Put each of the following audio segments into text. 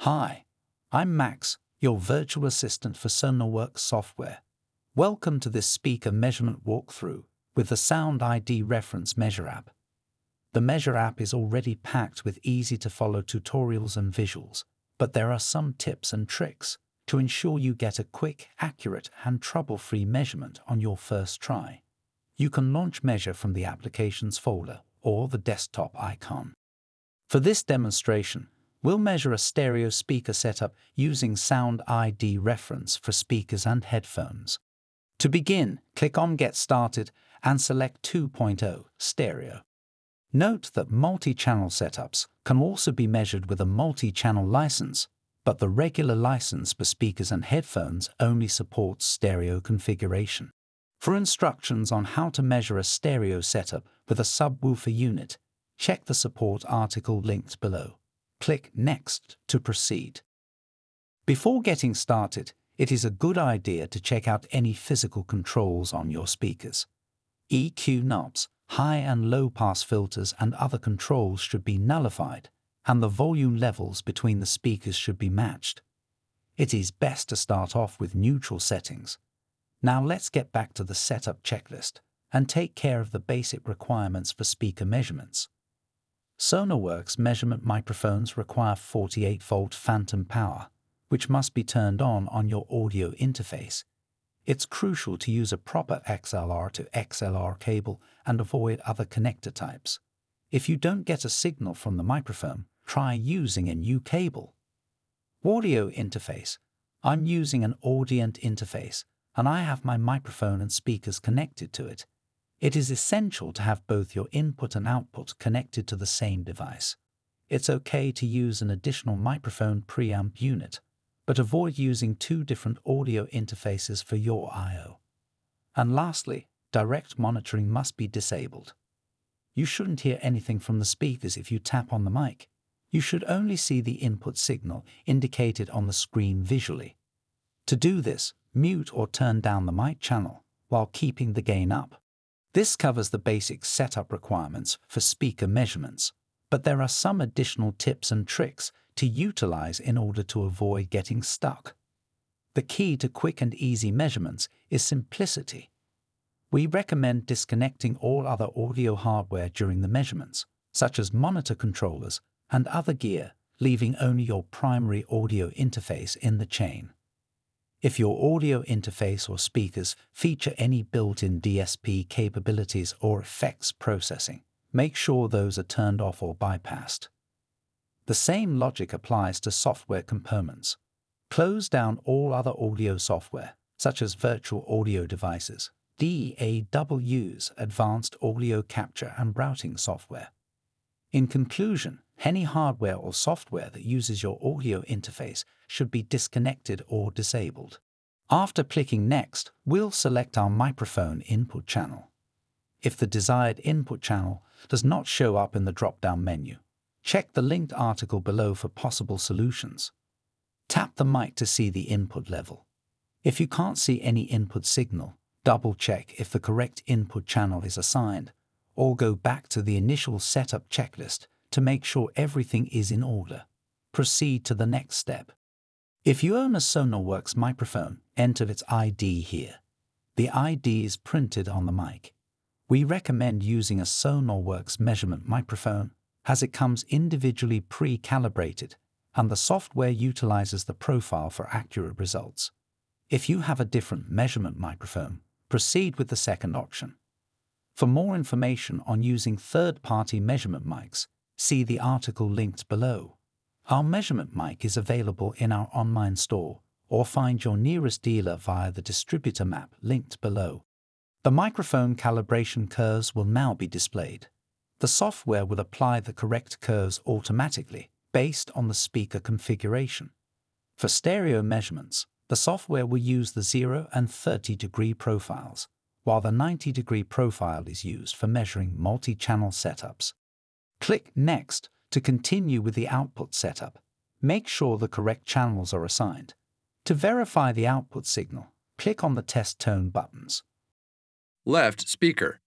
Hi, I'm Max, your virtual assistant for Sonarworks software. Welcome to this speaker measurement walkthrough with the SoundID Reference Measure app. The Measure app is already packed with easy to follow tutorials and visuals, but there are some tips and tricks to ensure you get a quick, accurate, and trouble free measurement on your first try. You can launch Measure from the Applications folder or the desktop icon. For this demonstration, we'll measure a stereo speaker setup using SoundID reference for speakers and headphones. To begin, click on Get Started and select 2.0 Stereo. Note that multi-channel setups can also be measured with a multi-channel license, but the regular license for speakers and headphones only supports stereo configuration. For instructions on how to measure a stereo setup with a subwoofer unit, check the support article linked below. Click Next to proceed. Before getting started, it is a good idea to check out any physical controls on your speakers. EQ knobs, high and low pass filters and other controls should be nullified, and the volume levels between the speakers should be matched. It is best to start off with neutral settings. Now let's get back to the setup checklist and take care of the basic requirements for speaker measurements. Sonarworks measurement microphones require 48 volt phantom power, which must be turned on on your audio interface it's crucial to use a proper XLR to XLR cable and avoid other connector types. If you don't get a signal from the microphone, try using a new cable. Audio interface. I'm using an Audient interface, and I have my microphone and speakers connected to it. It is essential to have both your input and output connected to the same device. It's okay to use an additional microphone preamp unit but avoid using two different audio interfaces for your I.O. And lastly, direct monitoring must be disabled. You shouldn't hear anything from the speakers if you tap on the mic. You should only see the input signal indicated on the screen visually. To do this, mute or turn down the mic channel while keeping the gain up. This covers the basic setup requirements for speaker measurements, but there are some additional tips and tricks to utilize in order to avoid getting stuck. The key to quick and easy measurements is simplicity. We recommend disconnecting all other audio hardware during the measurements, such as monitor controllers and other gear, leaving only your primary audio interface in the chain. If your audio interface or speakers feature any built-in DSP capabilities or effects processing, make sure those are turned off or bypassed. The same logic applies to software components. Close down all other audio software, such as virtual audio devices, DAWs, advanced audio capture and routing software. In conclusion, any hardware or software that uses your audio interface should be disconnected or disabled. After clicking Next, we'll select our microphone input channel. If the desired input channel does not show up in the drop-down menu, Check the linked article below for possible solutions. Tap the mic to see the input level. If you can't see any input signal, double check if the correct input channel is assigned, or go back to the initial setup checklist to make sure everything is in order. Proceed to the next step. If you own a Sonarworks microphone, enter its ID here. The ID is printed on the mic. We recommend using a Sonarworks measurement microphone as it comes individually pre-calibrated and the software utilizes the profile for accurate results. If you have a different measurement microphone, proceed with the second option. For more information on using third-party measurement mics, see the article linked below. Our measurement mic is available in our online store or find your nearest dealer via the distributor map linked below. The microphone calibration curves will now be displayed the software will apply the correct curves automatically based on the speaker configuration. For stereo measurements, the software will use the 0 and 30 degree profiles, while the 90 degree profile is used for measuring multi-channel setups. Click Next to continue with the output setup. Make sure the correct channels are assigned. To verify the output signal, click on the test tone buttons. Left speaker,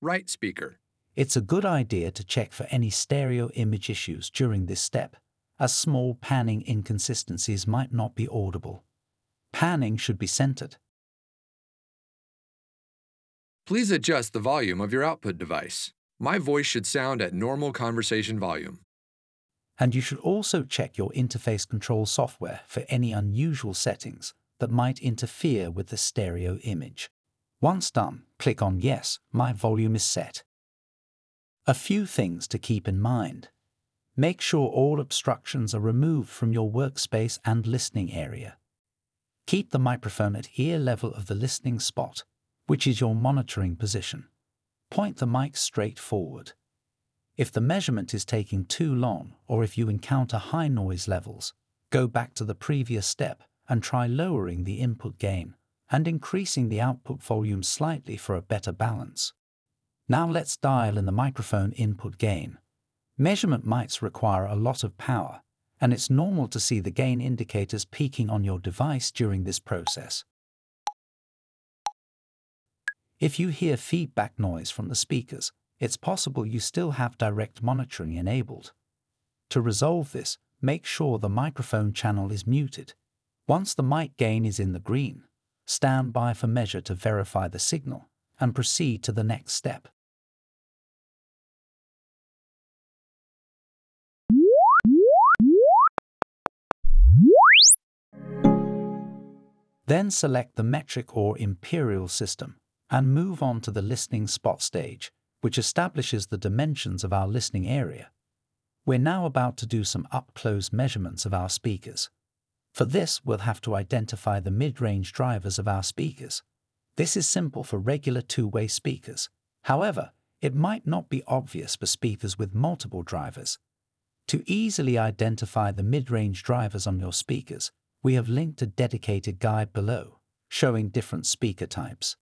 right speaker, It's a good idea to check for any stereo image issues during this step, as small panning inconsistencies might not be audible. Panning should be centered. Please adjust the volume of your output device. My voice should sound at normal conversation volume. And you should also check your interface control software for any unusual settings that might interfere with the stereo image. Once done, click on Yes, my volume is set. A few things to keep in mind. Make sure all obstructions are removed from your workspace and listening area. Keep the microphone at ear level of the listening spot, which is your monitoring position. Point the mic straight forward. If the measurement is taking too long or if you encounter high noise levels, go back to the previous step and try lowering the input gain and increasing the output volume slightly for a better balance. Now let's dial in the microphone input gain. Measurement mics require a lot of power, and it's normal to see the gain indicators peaking on your device during this process. If you hear feedback noise from the speakers, it's possible you still have direct monitoring enabled. To resolve this, make sure the microphone channel is muted. Once the mic gain is in the green, stand by for measure to verify the signal and proceed to the next step. Then select the metric or imperial system and move on to the listening spot stage, which establishes the dimensions of our listening area. We're now about to do some up-close measurements of our speakers. For this, we'll have to identify the mid-range drivers of our speakers. This is simple for regular two-way speakers. However, it might not be obvious for speakers with multiple drivers. To easily identify the mid-range drivers on your speakers, we have linked a dedicated guide below, showing different speaker types.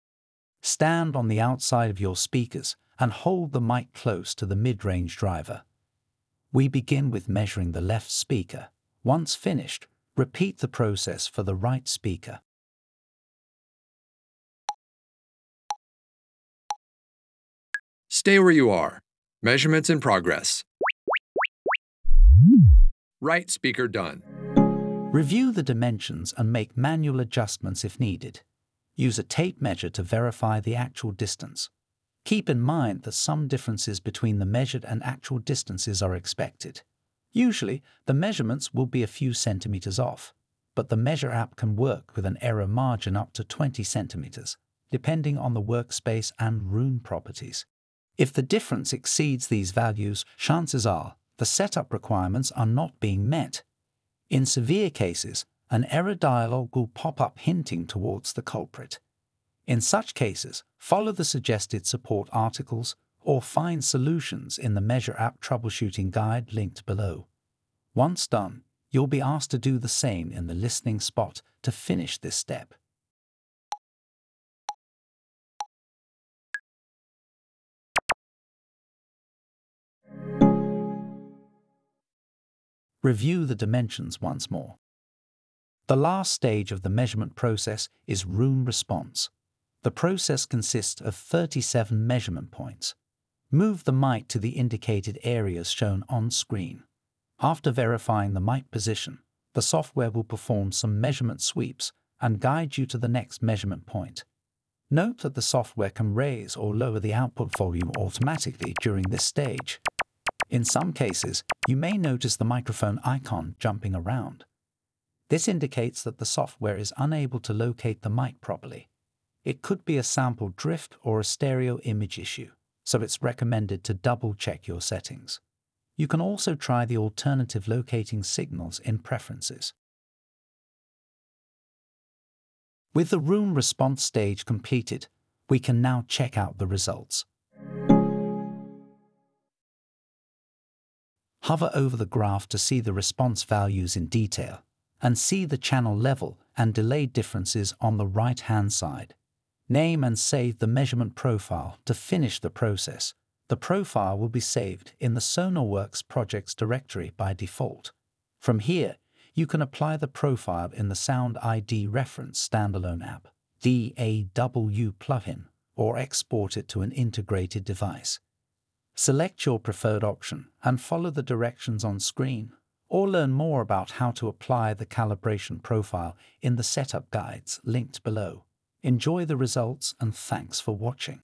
Stand on the outside of your speakers and hold the mic close to the mid-range driver. We begin with measuring the left speaker. Once finished, repeat the process for the right speaker. Stay where you are. Measurements in progress. Right speaker done. Review the dimensions and make manual adjustments if needed. Use a tape measure to verify the actual distance. Keep in mind that some differences between the measured and actual distances are expected. Usually, the measurements will be a few centimeters off, but the Measure app can work with an error margin up to 20 centimeters, depending on the workspace and room properties. If the difference exceeds these values, chances are the setup requirements are not being met. In severe cases, an error dialog will pop up hinting towards the culprit. In such cases, follow the suggested support articles or find solutions in the Measure app troubleshooting guide linked below. Once done, you'll be asked to do the same in the listening spot to finish this step. Review the dimensions once more. The last stage of the measurement process is room response. The process consists of 37 measurement points. Move the mic to the indicated areas shown on screen. After verifying the mic position, the software will perform some measurement sweeps and guide you to the next measurement point. Note that the software can raise or lower the output volume automatically during this stage. In some cases, you may notice the microphone icon jumping around. This indicates that the software is unable to locate the mic properly. It could be a sample drift or a stereo image issue, so it's recommended to double check your settings. You can also try the alternative locating signals in Preferences. With the room response stage completed, we can now check out the results. Hover over the graph to see the response values in detail and see the channel level and delay differences on the right-hand side. Name and save the measurement profile to finish the process. The profile will be saved in the Sonarworks projects directory by default. From here, you can apply the profile in the SoundID reference standalone app, DAW plugin, or export it to an integrated device. Select your preferred option and follow the directions on screen, or learn more about how to apply the calibration profile in the setup guides linked below. Enjoy the results and thanks for watching.